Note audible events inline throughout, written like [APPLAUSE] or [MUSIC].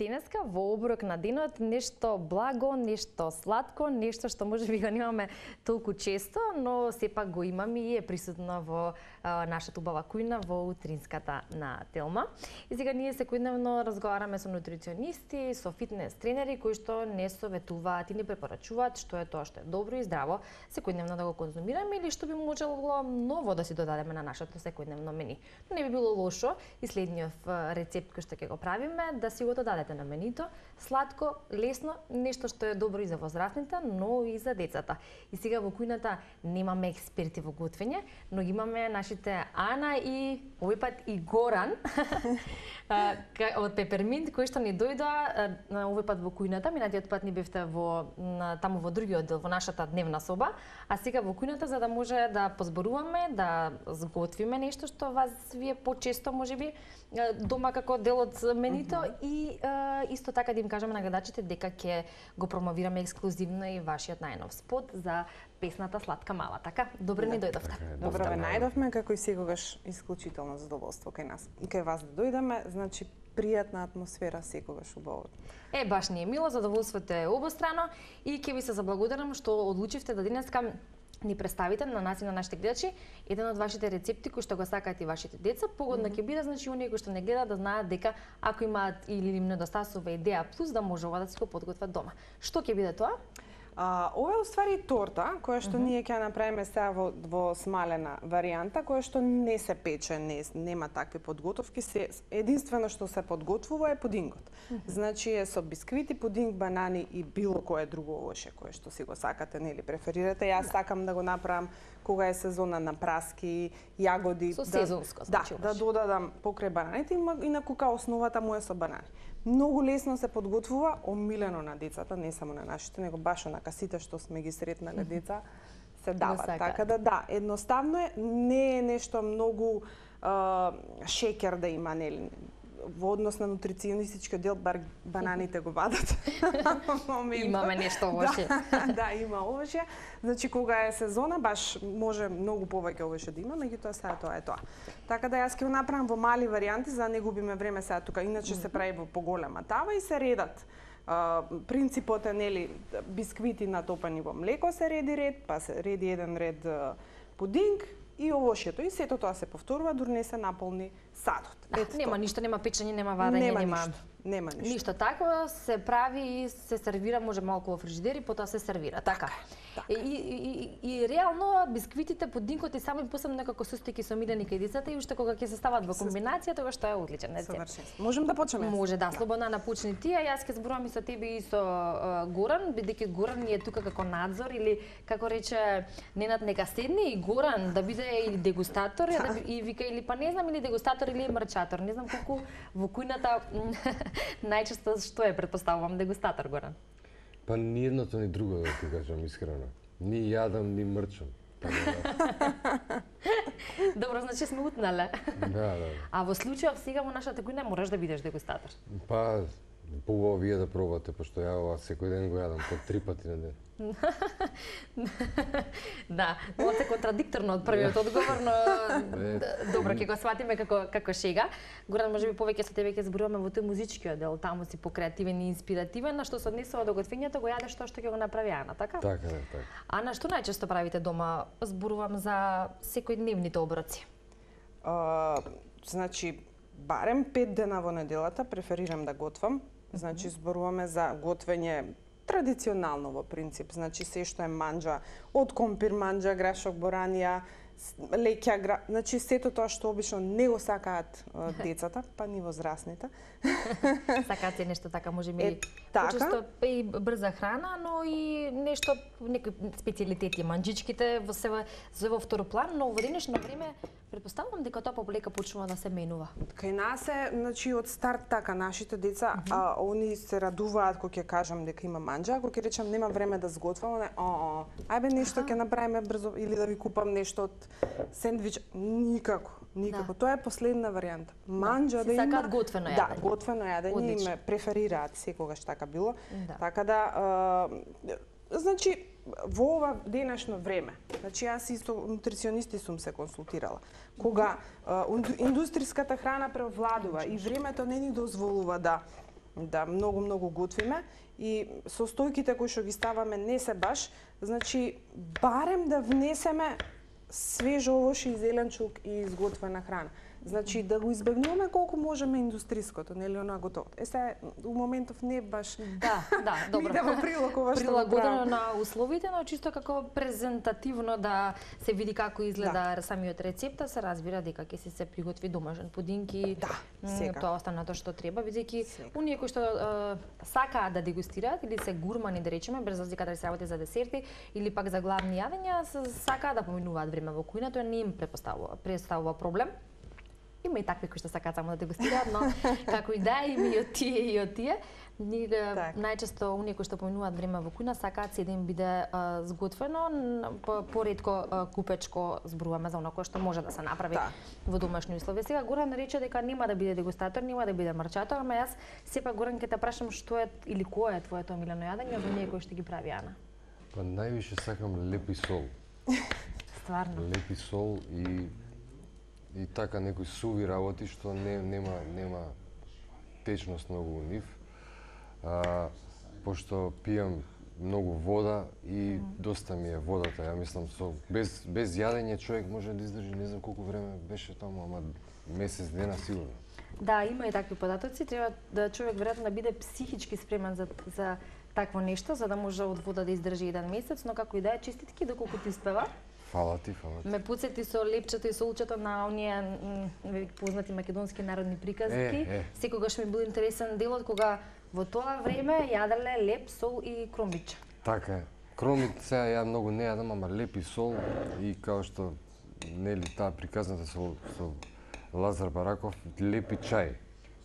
Денеска во оброк на денот нешто благо, нешто сладко, нешто што може би го немаме толку често, но сепак го имаме и е присутно во а, нашата убава кујна во утринската на Телма. И сега ние секојдневно разговараме со нутриционисти, со фитнес тренери кои што не советуваат и не препорачуваат што е тоа што е добро и здраво секојдневно да го конзумираме или што би можело ново да си додадеме на нашето секојдневно мени. Но не би било лошо и следниот рецепт кој што ќе го правиме да си го додадете дадете на менито, сладко, лесно, нешто што е добро и за возрастните, но и за децата. И сега во кујната немаме експерти во готвење, но имаме нашите Ана и овој пат и Горан [LAUGHS] од Пеперминт кој што ни дојдоа овој пат во кујната, минатиот пат ни бевте во таму во другиот дел во нашата дневна соба, а сега во кујната за да може да позборуваме, да сготвиме нешто што вас вие почесто можеби дома како дел од менито mm -hmm. и исто така да им кажеме на гледачите дека ќе го промовираме ексклузивно и вашиот најнов спот за песната Сладка мала, така? Добре да, ни дојдовте. Така Добро ве најдовме, како и секогаш исклучително задоволство кај нас. Кај вас да дојдеме, значи пријатна атмосфера секогаш убаво. Е, баш ни е мило, задоволството е обострано и ќе ви се заблагодарам што одлучивте да денеска ни представите на нас и на нашите гледачи еден од вашите рецепти кои што го сакаат и вашите деца, погодно ќе mm -hmm. биде значи оние кои што не гледаат да знаат дека ако имаат или им недостасува идеја плюс да можува да се го подготват дома. Што ќе биде тоа? А, ова е уствари торта, која што uh -huh. ние ќе направиме сега во, во смалена варијанта, која што не се пече, не, нема такви подготовки. Се, единствено што се подготвува е пудингот. Uh -huh. Значи е со бисквити, пудинг, банани и било кое друго овоше кое што си го сакате, нели преферирате. Јас да. сакам да го направам кога е сезона на праски, јагоди. Со да, сезонско, значи. Да, да додадам покрај бананите и на кука основата му е со банани. Многу лесно се подготвува, омилено на децата, не само на нашите, него баш онака сите што сме ги сретнале деца се дават. Така да да, едноставно е, не е нешто многу а, шекер да има, нели, во однос на нутриционистички дел бар бананите го вадат. [LAUGHS] Имаме нешто овоше. Да, [LAUGHS] да, има овоше. Значи кога е сезона баш може многу повеќе овоше да има, меѓутоа сега тоа е тоа. Така да јас ќе го направам во мали варијанти за да не губиме време сега тука. Иначе се прави во поголема тава и се редат. Принципот е нели бисквити натопани во млеко се реди ред, па се реди еден ред пудинг и овошјето и сето тоа се повторува дури не се наполни садот. Ето нема ништо, нема печење, нема вадење, нема, нема ништо. Нема ништо. Ништо такво се прави и се сервира, може малку во фрижидер и потоа се сервира. Така. така. така. И, и, и, и реално бисквитите, пудинкот и сами посебно некако состојки со милени кај децата и уште кога ќе се стават во комбинација, тоа што е одличен рецепт. Можем да почнеме? Може, да, слободно напочни ти, а јас ќе зборувам и со тебе и со uh, Горан, бидејќи Горан е тука како надзор или како рече Ненад нека седне и Горан да биде и дегустатор да, и вика или па не знам или дегустатор или мрчатор. Не знам колку во кујната [LAUGHS] најчесто што е, предпоставувам, дегустатор Горан? Па ни едното ни друго, да ти кажам искрено. Ни јадам, ни мрчам. Така да. [LAUGHS] Добро, значи сме утнале. Да, да. А во случајов сега во нашата кујна мораш да бидеш дегустатор. Па, поубаво вие да пробате, пошто ја ова секој ден го јадам по три пати на ден. [LAUGHS] да, ова е контрадикторно од првиот одговор, но [LAUGHS] добро ќе го сватиме како како шега. Горан, можеби повеќе со тебе ќе зборуваме во тој музичкиот дел, таму си покреативен и инспиративен, на што се однесува до готвењето, го јадеш тоа што ќе го направи Ана, така? Така, да, така. Ана, што најчесто правите дома? Зборувам за секојдневните оброци. А, значи, барем пет дена во неделата преферирам да готвам. Значи, зборуваме за готвење традиционално во принцип, значи се што е манџа, од компир манџа, грашок, боранија, леќа, гра... значи сето тоа што обично не го сакаат [LAUGHS] децата, па ни возрастните. [LAUGHS] Сакаат се нешто така може би така? почесто и брза храна, но и нешто некои специјалитети манџичките во се во второ план, но во денешно време Предпоставувам дека тоа полека почнува да се менува. Кај нас е, значи од старт така нашите деца, mm -hmm. а они се радуваат кога ќе кажам дека има манџа, кога ќе речам нема време да сготвам, не, о, о, ајбе нешто ќе направиме брзо или да ви купам нешто од сендвич, никако. Никако. Да. Тоа е последна варијанта. Манџа да, да има... готвено јадење. Да, готвено јадење им преферираат секогаш така било. Да. Така да, а, значи, во ова денешно време, значи јас исто нутриционисти сум се консултирала, кога а, индустриската храна превладува и времето не ни дозволува да да многу многу готвиме и состојките кои што ги ставаме не се баш, значи барем да внесеме свежо овош и зеленчук и изготвена храна. Значи да го избегнуваме колку можеме индустриското, нели она готово. Е се у моментов не баш Да, да, [LAUGHS] добро. Иде во прилог ова што го Прилагодено на условите, но чисто како презентативно да се види како изгледа Да. самиот рецепта, се разбира дека ќе се се приготви домашен пудинки. Да, м, сега. Тоа останато што треба, бидејќи оние кои што е, сакаат да дегустираат или се гурмани да речеме, без разлика дали се работи за десерти или пак за главни јадења, сакаат да поминуваат време во кујна, тоа не им представува проблем. Има и такви кои што сакаат само да дегустираат, но [LAUGHS] како и да е, има и од тие и од тие. Ние Так. најчесто оние кои што поминуваат време во кујна сакаат се да им биде а, сготвено, н- по- а, купечко зборуваме за оно кое што може да се направи Да. во домашни услови. Сега Горан рече дека нема да биде дегустатор, нема да биде марчатор, ама јас сепак Горан ќе те прашам што е или кое е твоето омилено јадење од оние кои што ги прави Ана. Па највише сакам лепи сол. [LAUGHS] Стварно. Лепи сол и и така некои суви работи што не нема нема течност многу у нив. А, пошто пијам многу вода и доста ми е водата. Ја мислам со без без јадење човек може да издржи не знам колку време беше таму, ама месец дена сигурно. Да, има и такви податоци, треба да човек веројатно да биде психички спремен за за такво нешто, за да може од вода да издржи еден месец, но како и да е честитки доколку ти успева. Фала ти, фала ти. Ме подсети со лепчето и солчето на оние познати македонски народни приказки. Е, е. Секогаш ми бил интересен делот кога во тоа време јаделе леп, сол и кромбич. Така е. Кромит сега ја многу не јадам, ама лепи сол и као што нели таа приказната со со Лазар Бараков лепи чај.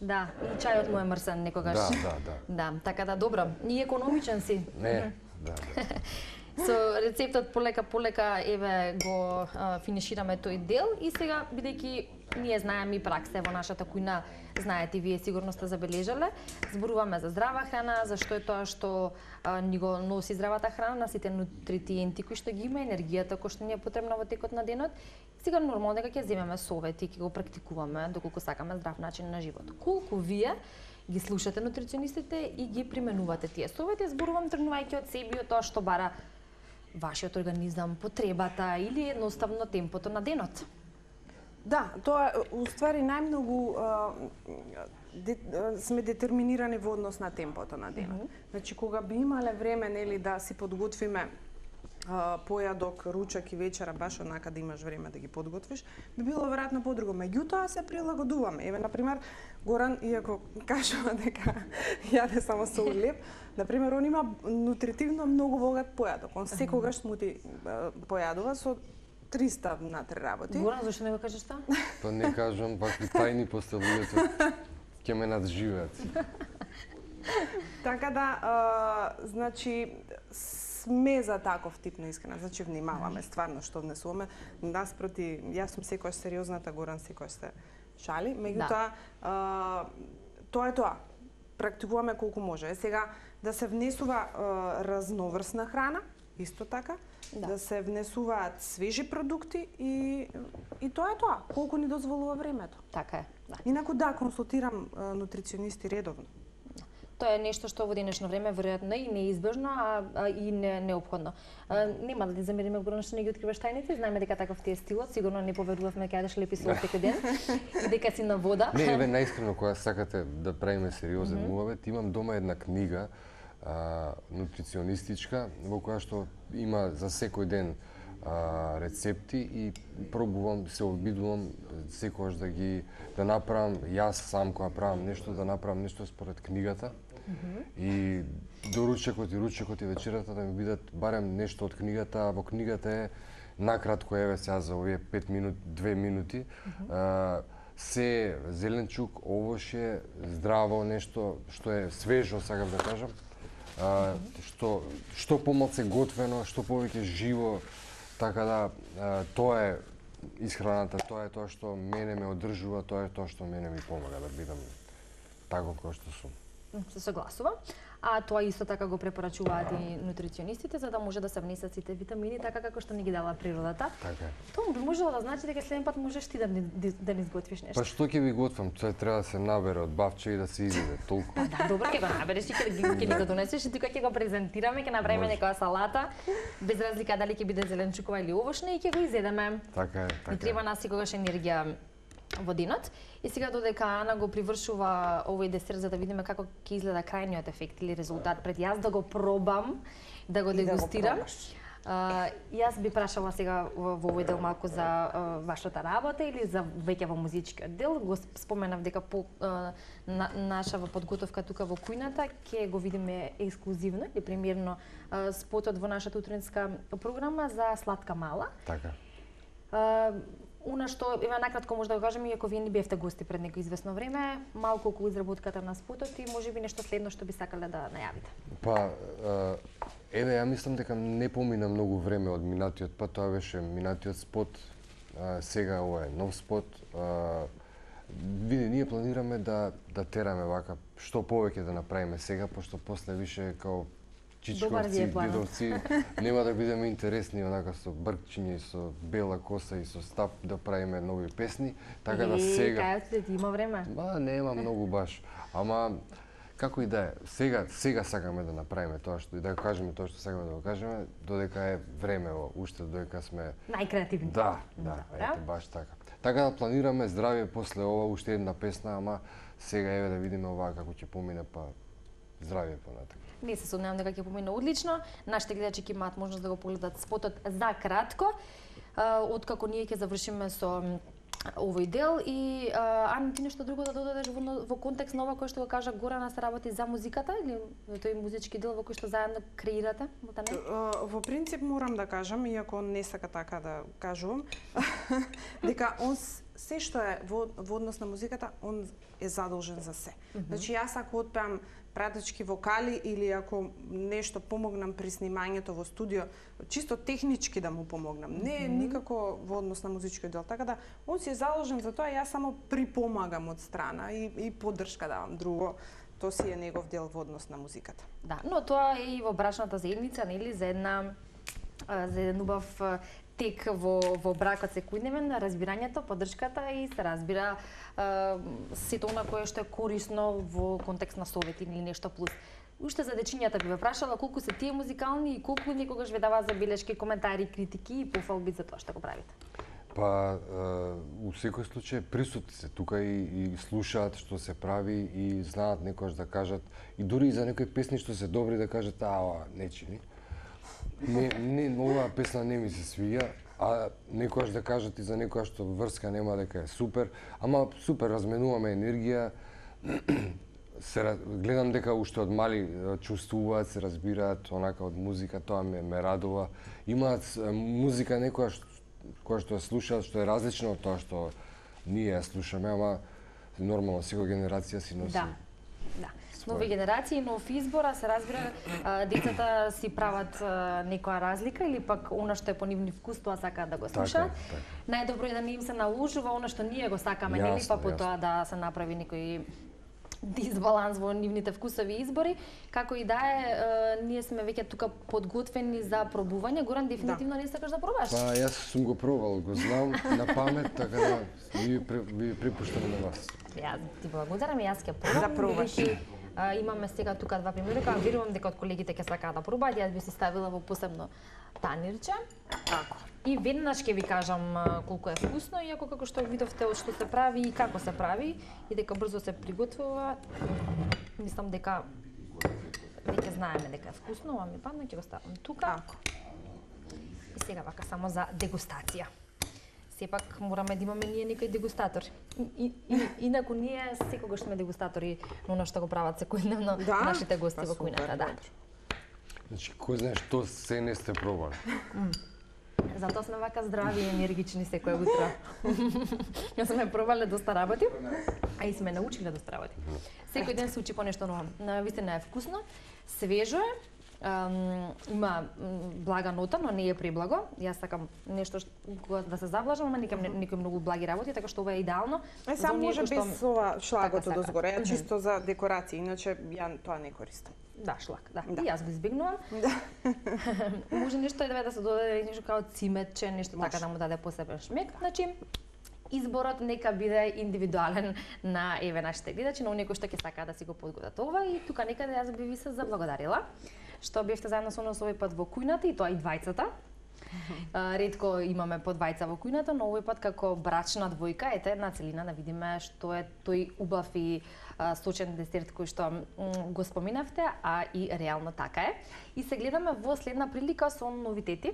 Да, и чајот му е мрсен некогаш. Да, да, да. [LAUGHS] Да, така да добро. И економичен си. Не, да. да. [LAUGHS] Со рецептот полека полека еве го а, финишираме тој дел и сега бидејќи ние знаеме и пракса во нашата кујна, знаете вие сигурно сте забележале, зборуваме за здрава храна, за што е тоа што а, ни го носи здравата храна, на сите нутритиенти кои што ги има, енергијата која што ни е потребна во текот на денот. Сега нормално дека ќе земеме совети, ќе го практикуваме доколку сакаме здрав начин на живот. Колку вие ги слушате нутриционистите и ги применувате тие совети, зборувам тргнувајќи од себе и од тоа што бара вашиот организам, потребата или едноставно темпото на денот. Да, тоа уствари најмногу а, де, а, сме детерминирани во однос на темпото на денот. Значи кога би имале време нели да си подготвиме појадок, ручак и вечера баш онака да имаш време да ги подготвиш, би било веројатно подруго. Меѓутоа се прилагодуваме. Еве на пример Горан иако кажува [LAUGHS] дека јаде само со леп, на пример он има нутритивно многу богат појадок. Он секогаш смути а, појадува со 300 внатре работи. Горан, зашто не го кажеш тоа? [LAUGHS] Па не кажувам вакви тајни после луѓето ќе ме надживеат. [LAUGHS] Така да, а, значи, сме за таков тип на искрена. Значи, внимаваме стварно што внесуваме. Наспроти, јас сум секојаш сериозната, Горан секојаш се шали. Меѓутоа, а, тоа е тоа. Практикуваме колку може. Е, сега, да се внесува а, разноврсна храна, исто така, Да. да. се внесуваат свежи продукти и, и тоа е тоа, колку ни дозволува времето. Така е, да. Инаку да, консултирам а, нутриционисти редовно. Тоа е нешто што во денешно време веројатно и неизбежно, а, а и не, неопходно. А, нема да ти замериме Горан што не ги откриваш тајните, знаеме дека таков ти е стилот, сигурно не поверувавме дека јадеш лепи сол секој ден [LAUGHS] и дека си на вода. Не, еве наискрено кога сакате да правиме сериозен mm -hmm. муавет, имам дома една книга а, нутриционистичка во која што има за секој ден а, рецепти и пробувам, се обидувам секогаш да ги да направам јас сам кога правам нешто, да направам нешто според книгата. Mm -hmm. И доручекот и ручекот и вечерата да ми бидат барем нешто од книгата, во книгата е накратко еве сега за овие 5 минути, 2 минути. Mm -hmm. а, се зеленчук, овоше, здраво нешто што е свежо, сакам да кажам. А, што што помалку готвено, што повеќе живо, така да а, тоа е исхраната, тоа е тоа што мене ме одржува, тоа е тоа што мене ми помага да бидам таков кој што сум се согласува. А тоа исто така го препорачуваат и нутриционистите за да може да се внесат сите витамини така како што ни ги дала природата. Така. Тоа би можело да значи дека следен пат можеш ти да ни, да ни изготвиш нешто. Па што ќе ви готвам? Тоа треба да се набере од бавче и да се изеде толку. Да, добро, ќе го набереш и ќе, ќе ни го донесеш и тука ќе го презентираме, ќе направиме некоја салата, без разлика дали ќе биде зеленчукова или овошна и ќе го изедеме. Така е, Ни така треба е. нас секогаш енергија во денот. И сега додека Ана го привршува овој десерт за да видиме како ќе изгледа крајниот ефект или резултат пред јас да го пробам, да го И да го дегустирам. јас би прашала сега во во овој дел малку за а, вашата работа или за веќе во музичкиот дел. Го сп- споменав дека по а, на, нашава подготовка тука во кујната ќе го видиме ексклузивно и премиерно а, спотот во нашата утринска програма за Сладка мала. Така она што, еве накратко може да го кажам, иако вие не бевте гости пред некој известно време, малку околу изработката на спотот и може би нешто следно што би сакале да најавите. Па, еве, ја мислам дека не помина многу време од минатиот пат, тоа беше минатиот спот, а, сега ова е нов спот. А, види, ние планираме да, да тераме вака што повеќе да направиме сега, пошто после више као чичковци, дедовци, нема да бидеме интересни онака со бркчиња и со бела коса и со стап да правиме нови песни, така да Е, сега... Кајте, ти има време. Ба, нема многу баш. Ама како и да е, сега сега сакаме да направиме тоа што и да го кажеме тоа што сакаме да го кажеме, додека е времево, уште додека сме Најкреативни. Да, да, Добра. ете баш така. Така да планираме здравје после ова уште една песна, ама сега еве да видиме оваа како ќе помине па здравје понатака. Не се сомневам дека ќе помине одлично. Нашите гледачи ќе имаат можност да го погледат спотот за кратко. Откако ние ќе завршиме со овој дел и а, Ани ти нешто друго да додадеш во, во контекст на ова кој што го кажа Горана се работи за музиката или тој музички дел во кој што заедно креирате, Ботане? Во принцип морам да кажам, иако не сака така да кажувам, [LAUGHS] дека он се што е во, во однос на музиката, он е задолжен за се. Значи јас ако отпеам пратечки вокали или ако нешто помогнам при снимањето во студио, чисто технички да му помогнам. Не е никако во однос на музичкиот дел. Така да он си е задолжен за тоа, јас само припомагам од страна и, и поддршка давам. Друго, тоа си е негов дел во однос на музиката. Да, но тоа е и во брачната заедница, нели, за една за еден убав тек во во бракот секојдневен, разбирањето, поддршката и се разбира а, сето она кое што е корисно во контекст на совети или нешто плюс. Уште за дечињата би ве прашала колку се тие музикални и колку некогаш ве даваат забелешки, коментари, критики и пофалби за тоа што го правите. Па, у секој случај присутни се тука и, и слушаат што се прави и знаат некојаш да кажат и дури и за некои песни што се добри да кажат а не чини. Не, не, оваа песна не ми се свиѓа, а некојаш да кажат и за некоја што врска нема дека е супер, ама супер разменуваме енергија, [CLEARS THROAT] се гледам дека уште од мали чувствуваат, се разбираат онака од музика, тоа ме, ме радува. Имаат музика некоја што, која што ја слушаат, што е различна од тоа што ние ја слушаме, ама нормално секоја генерација си носи. Да. Да. Нови генерации, нов избор, а се разбира, децата си прават некоја разлика или пак она што е по нивни вкус, тоа сакаат да го Така слушаат. така. Најдобро е да не им се наложува она што ние го сакаме, нели, па потоа да се направи некој дисбаланс во нивните вкусови избори. Како и да е, е, ние сме веќе тука подготвени за пробување. Горан, дефинитивно не сакаш да пробаш? Па јас сум го пробал, го знам на памет, така да ви, ви, ви припуштам на вас. Јас ти благодарам, јас ќе пробам. Да пробаш. а, имаме сега тука два примерка, а верувам дека од колегите ќе сакаат да пробаат, јас би си ставила во посебно танирче. Така. И веднаш ќе ви кажам колку е вкусно, иако како што видовте од што се прави и како се прави и дека брзо се приготвува, мислам дека веќе знаеме дека е вкусно, ова ми падна, ќе го ставам тука. Така. И сега вака само за дегустација. Сепак мораме да имаме ние некој дегустатор. И, и, инаку ние секогаш сме дегустатори на оно што го прават секојдневно Да? нашите гости Па во кујната, да. Значи, кој знае што се не сте пробали? Затоа сме вака здрави и енергични секоја утро. [LAUGHS] Ја сме пробале доста работи, а и сме научиле доста работи. Секој ден се учи по нешто ново. На вистина е вкусно, свежо е, има блага нота, но не е преблаго. Јас сакам нешто што, да се заблажам, ама никам некои многу благи работи, така што ова е идеално. Е, само може што- без ова шлагото Така, така. дозгоре, Мгм. чисто за декорација, иначе ја тоа не користам. Да, шлак, да. Да. И јас го избегнувам. [LAUGHS] [LAUGHS] Може нешто е да се додаде нешто како цимече, нешто така да му даде посебен шмек. Значи, изборот нека биде индивидуален на еве нашите гледачи, на оние кои што ќе сакаат да си го подготват ова и тука некаде јас би ви се заблагодарила што бевте заедно со нас овој пат во кујната и тоа и двајцата. А, Ретко имаме по двајца во кујната, но овој пат како брачна двојка, ете една целина да видиме што е тој убав и сочен десерт кој што го споминавте, а и реално така е. И се гледаме во следна прилика со новитети,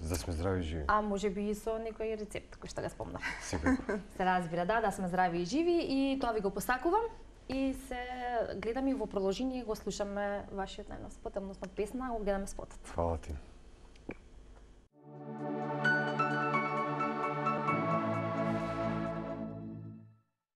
За да сме здрави и живи. а може би и со некој рецепт кој што го спомнав. Секако. [LAUGHS] Се разбира, да, да сме здрави и живи и тоа ви го посакувам. И се гледаме и во продолжение го слушаме вашиот најнов спот, односно песна, го гледаме спотот. Фала ти.